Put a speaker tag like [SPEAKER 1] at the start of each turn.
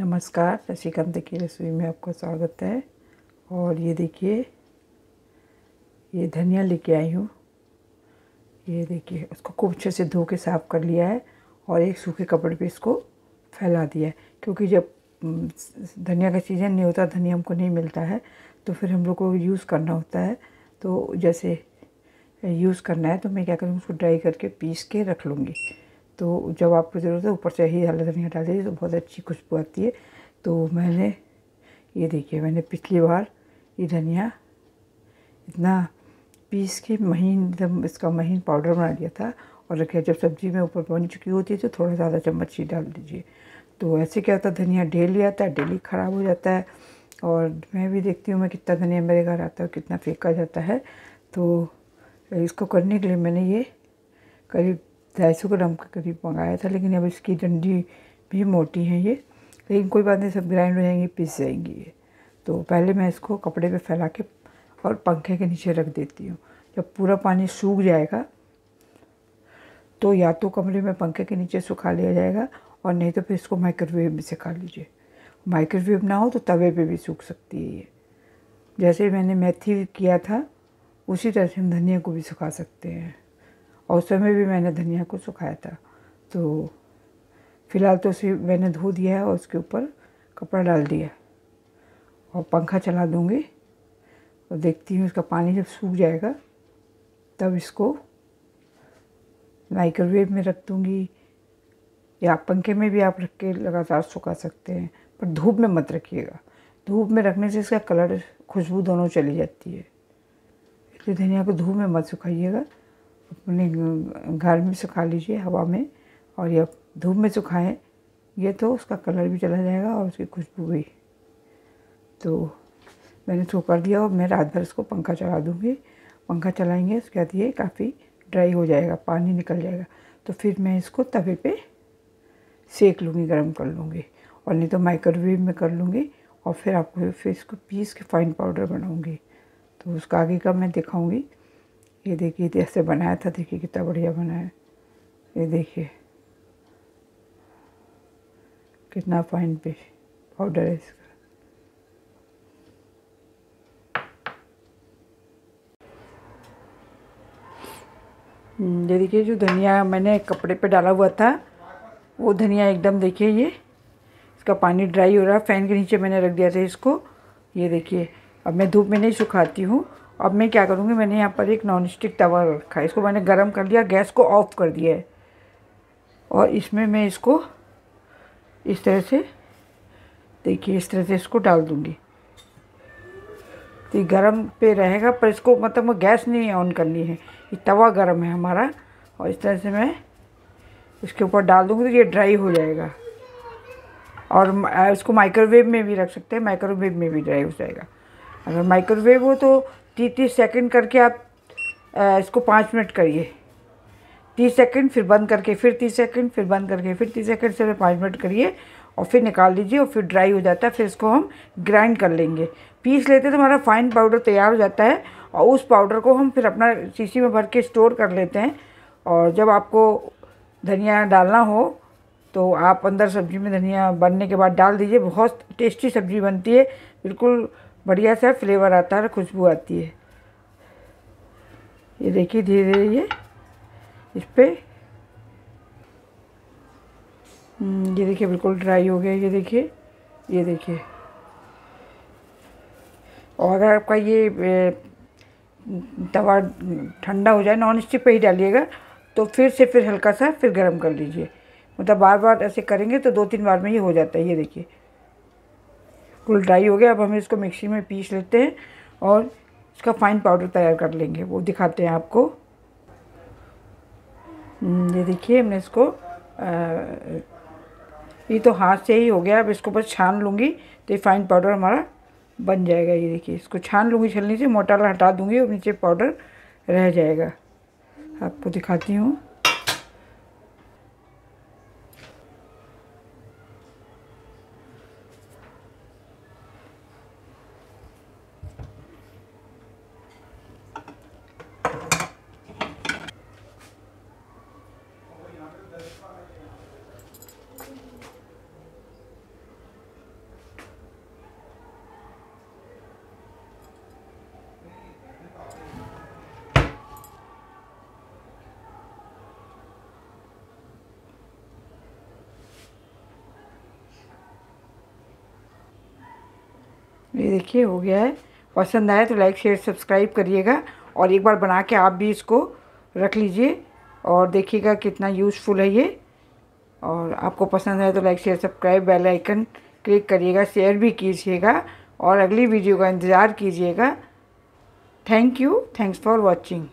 [SPEAKER 1] नमस्कार शशिकांत की रसोई में आपका स्वागत है। और ये देखिए, ये धनिया लेके आई हूँ। ये देखिए उसको खूब अच्छे से धो के साफ़ कर लिया है और एक सूखे कपड़े पे इसको फैला दिया है। क्योंकि जब धनिया का सीज़न नहीं होता, धनिया हमको नहीं मिलता है तो फिर हम लोग को यूज़ करना होता है। तो जैसे, यूज़ करना है तो मैं क्या करूँ, उसको ड्राई करके पीस के रख लूँगी। तो जब आपको ज़रूरत है, ऊपर से ही हरा धनिया डाल दीजिए तो बहुत अच्छी खुशबू आती है। तो मैंने ये देखिए, मैंने पिछली बार ये धनिया इतना पीस के महीन, एकदम इसका महीन पाउडर बना लिया था और रखे जब सब्ज़ी में ऊपर बन चुकी होती है तो थोड़ा ज़्यादा चम्मच ही डाल दीजिए। तो ऐसे क्या होता है, धनिया डेली आता है, डेली ख़राब हो जाता है और मैं भी देखती हूँ, मैं कितना धनिया मेरे घर आता है कितना फेंका जाता है। तो इसको करने के लिए मैंने ये करीब ढाई सौ ग्राम के करीब मंगाया था, लेकिन अब इसकी डंडी भी मोटी है ये। लेकिन कोई बात नहीं, सब ग्राइंड हो जाएँगी, पिस जाएँगी ये। तो पहले मैं इसको कपड़े पे फैला के और पंखे के नीचे रख देती हूँ। जब पूरा पानी सूख जाएगा तो या तो कमरे में पंखे के नीचे सुखा लिया जाएगा और नहीं तो फिर इसको माइक्रोवेव में सिखा लीजिए। माइक्रोवेव ना हो तो तवे पे भी सूख सकती है ये। जैसे मैंने मेथी किया था, उसी तरह से हम धनिया को भी सुखा सकते हैं। और उस समय भी मैंने धनिया को सुखाया था। तो फ़िलहाल तो उसे मैंने धो दिया है और उसके ऊपर कपड़ा डाल दिया और पंखा चला दूँगी और देखती हूँ इसका पानी जब सूख जाएगा, तब इसको माइक्रोवेव में रख दूँगी या पंखे में भी आप रख के लगातार सुखा सकते हैं, पर धूप में मत रखिएगा। धूप में रखने से इसका कलर खुशबू दोनों चली जाती है। इसलिए धनिया को धूप में मत सुखाइएगा। अपने घर में सुखा लीजिए हवा में और या धूप में सुखाएँ, ये तो उसका कलर भी चला जाएगा और उसकी खुशबू भी। तो मैंने तो कर दिया और मैं रात भर इसको पंखा चला दूँगी। पंखा चलाएँगे, उसके बाद ये काफ़ी ड्राई हो जाएगा, पानी निकल जाएगा। तो फिर मैं इसको तवे पे सेक लूँगी, गर्म कर लूँगी और नहीं तो माइक्रोवेव में कर लूँगी और फिर आपको फिर इसको पीस के फाइन पाउडर बनाऊँगी। तो उसका आगे का मैं दिखाऊँगी। ये देखिए जैसे बनाया था, देखिए कितना बढ़िया बना है ये देखिए। कितना फाइन पे पाउडर है इसका। ये देखिए, जो धनिया मैंने कपड़े पे डाला हुआ था, वो धनिया एकदम देखिए ये, इसका पानी ड्राई हो रहा है फ़ैन के नीचे मैंने रख दिया था इसको। ये देखिए, अब मैं धूप में नहीं सुखाती हूँ। अब मैं क्या करूँगी? मैंने यहाँ पर एक नॉन स्टिक तवा रखा है। इसको मैंने गर्म कर लिया गैस को ऑफ़ कर दिया है। और इसमें मैं इसको इस तरह से, देखिए, इस तरह से इसको डाल दूँगी। तो गर्म पे रहेगा, पर इसको मतलब गैस नहीं ऑन करनी है। ये तवा गर्म है हमारा, और इस तरह से मैं इसके ऊपर डाल दूँगी तो ये ड्राई हो जाएगा। और इसको माइक्रोवेव में भी रख सकते हैं माइक्रोवेव में भी ड्राई हो जाएगा। अगर माइक्रोवेव हो तो तीस तीस सेकेंड करके आप इसको पाँच मिनट करिए। तीस सेकेंड, फिर बंद करके, फिर तीस सेकेंड, फिर बंद करके, फिर तीस सेकेंड से पाँच मिनट करिए और फिर निकाल लीजिए और फिर ड्राई हो जाता है, फिर इसको हम ग्राइंड कर लेंगे। पीस लेते तो हमारा फाइन पाउडर तैयार हो जाता है और उस पाउडर को हम फिर अपना शीशी में भर के स्टोर कर लेते हैं। और जब आपको धनिया डालना हो तो आप अंदर सब्ज़ी में धनिया बनने के बाद डाल दीजिए, बहुत टेस्टी सब्ज़ी बनती है, बिल्कुल बढ़िया सा फ्लेवर आता है और खुशबू आती है। ये देखिए धीरे धीरे ये, इस पर ये देखिए बिल्कुल ड्राई हो गया, ये देखिए ये देखिए। और अगर आपका ये तवा ठंडा हो जाए नॉन स्टिक पर ही डालिएगा तो फिर से फिर हल्का सा फिर गर्म कर लीजिए। मतलब बार बार ऐसे करेंगे तो दो तीन बार में ये हो जाता है, ये देखिए। फुल ड्राई हो गया। अब हम इसको मिक्सी में पीस लेते हैं और इसका फाइन पाउडर तैयार कर लेंगे। वो दिखाते हैं आपको। ये देखिए, हमने इसको ये तो हाथ से ही हो गया। अब इसको बस छान लूँगी तो ये फाइन पाउडर हमारा बन जाएगा। ये देखिए, इसको छान लूँगी छलनी से मोटाला हटा दूँगी और नीचे पाउडर रह जाएगा। आपको दिखाती हूँ। ये देखिए, हो गया है। पसंद आए तो लाइक शेयर सब्सक्राइब करिएगा और एक बार बना के आप भी इसको रख लीजिए और देखिएगा कितना यूज़फुल है ये। और आपको पसंद आए तो like share subscribe bell icon click करिएगा शेयर भी कीजिएगा और अगली वीडियो का इंतज़ार कीजिएगा। Thank you thanks for watching